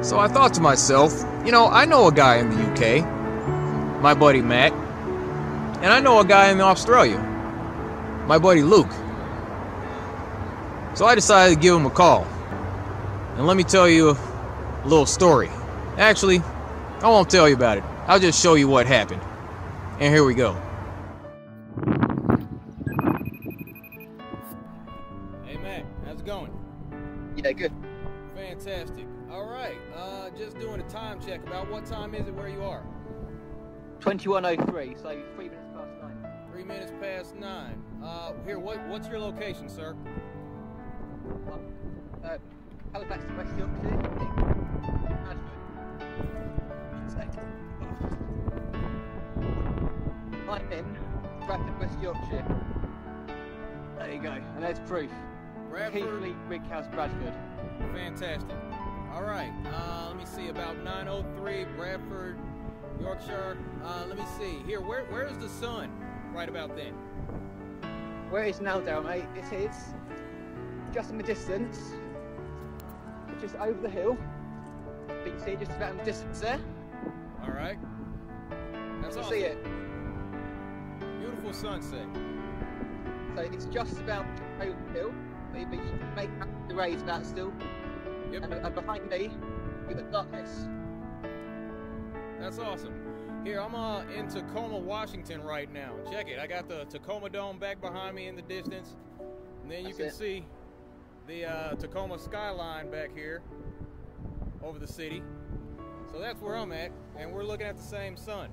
So I thought to myself, you know, I know a guy in the UK, my buddy Matt, and I know a guy in Australia, my buddy Luke. So I decided to give him a call. And let me tell you a little story. Actually, I won't tell you about it. I'll just show you what happened. And here we go. Hey Matt, how's it going? Yeah, good. Fantastic. Uh, just doing a time check. About what time is it where you are? 2103, so three minutes past nine. Three minutes past nine. Uh, here. What? What's your location, sir? Uh, Halifax, West Yorkshire. Bradford. I'm in Bradford, West Yorkshire. There you go, and there's proof. Bradford. Keighley, Brighouse, Bradford. Fantastic. All right. Uh, let me see. About 903 Bradford, Yorkshire. Uh, let me see. Here. Where? Where's the sun? Right about then. Where it is now, Daryl, mate, it is just in the distance, just over the hill. You can see just about in the distance there. All right. That's You awesome. see it. Beautiful sunset. So it's just about over the hill. But you can make out the rays about still. Yep. And, and behind me, you've got darkness. That's awesome. Here, I'm uh, in Tacoma, Washington right now. Check it. I got the Tacoma Dome back behind me in the distance. And then you That's can it. see the uh, Tacoma skyline back here over the city. So that's where I'm at. And we're looking at the same sun.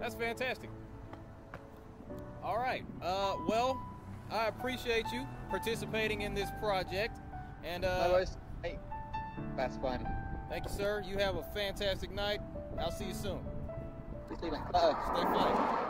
That's fantastic. All right. Uh, well, I appreciate you participating in this project. And uh. Hey, that's fine. thank you, sir. You have a fantastic night. I'll see you soon. See you, mate. Uh-oh. Stay fly.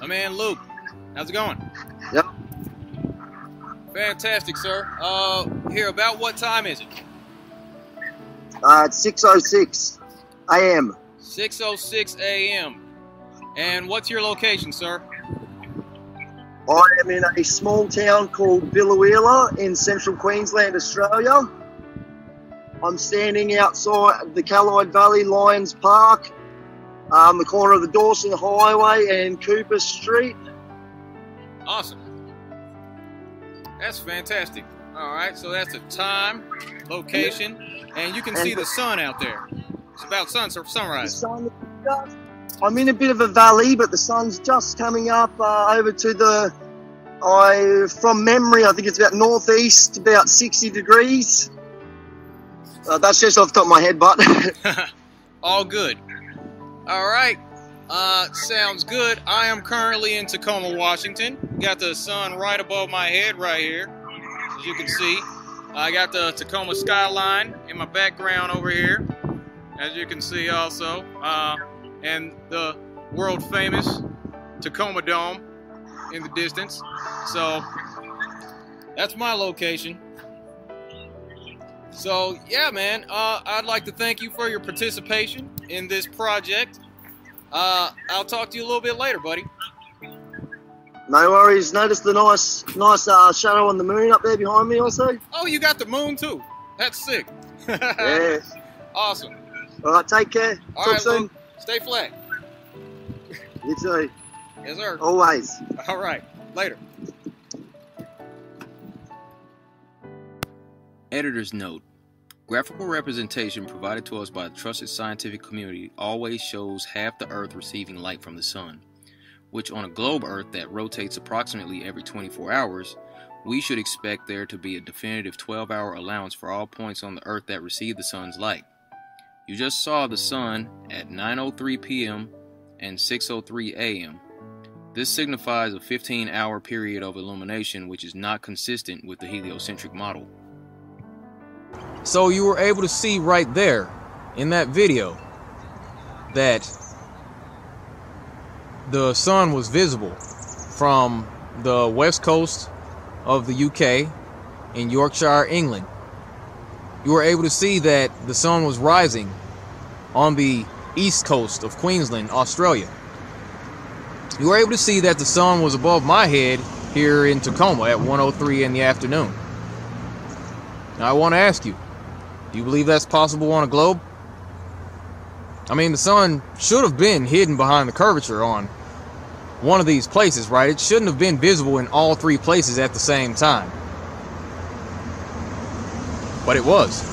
My man Luke, how's it going? Yep. Fantastic, sir. Uh, here, about what time is it? Uh, it's 6.06 a.m. 6:06 a.m. And what's your location, sir? I am in a small town called Biloela in central Queensland, Australia. I'm standing outside the Callide Valley Lions Park, um, the corner of the Dawson Highway and Cooper Street. Awesome. That's fantastic. All right, so that's the time, location, and you can see the sun out there. It's about sun sunrise. sun is just, I'm in a bit of a valley, but the sun's just coming up uh, over to the. I from memory, I think it's about northeast, about 60 degrees. Uh, that's just off the top of my head, but All good. All right. Uh, sounds good. I am currently in Tacoma, Washington. Got the sun right above my head right here, as you can see. I got the Tacoma skyline in my background over here, as you can see also, uh, and the world famous Tacoma Dome in the distance. So that's my location. So yeah, man, uh, I'd like to thank you for your participation in this project. Uh, I'll talk to you a little bit later, buddy. no worries. Notice the nice, nice uh, shadow on the moon up there behind me, also. Oh, you got the moon too. That's sick. Yeah. Awesome. All right, take care. All Talk right, soon. Luke. Stay flat. You too. Yes, sir. Always. All right. Later. Editor's note. Graphical representation provided to us by the trusted scientific community always shows half the Earth receiving light from the Sun, which on a globe Earth that rotates approximately every 24 hours, we should expect there to be a definitive 12 hour allowance for all points on the Earth that receive the Sun's light. You just saw the Sun at 9.03 p.m. and 6.03 a.m. This signifies a 15 hour period of illumination, which is not consistent with the heliocentric model. So you were able to see right there in that video that the sun was visible from the west coast of the UK in Yorkshire, England, you were able to see that the sun was rising on the east coast of Queensland, Australia. You were able to see that the sun was above my head here in Tacoma at 103 in the afternoon. Now I want to ask you, do you believe that's possible on a globe? I mean, the sun should have been hidden behind the curvature on one of these places, right? It shouldn't have been visible in all three places at the same time. But it was.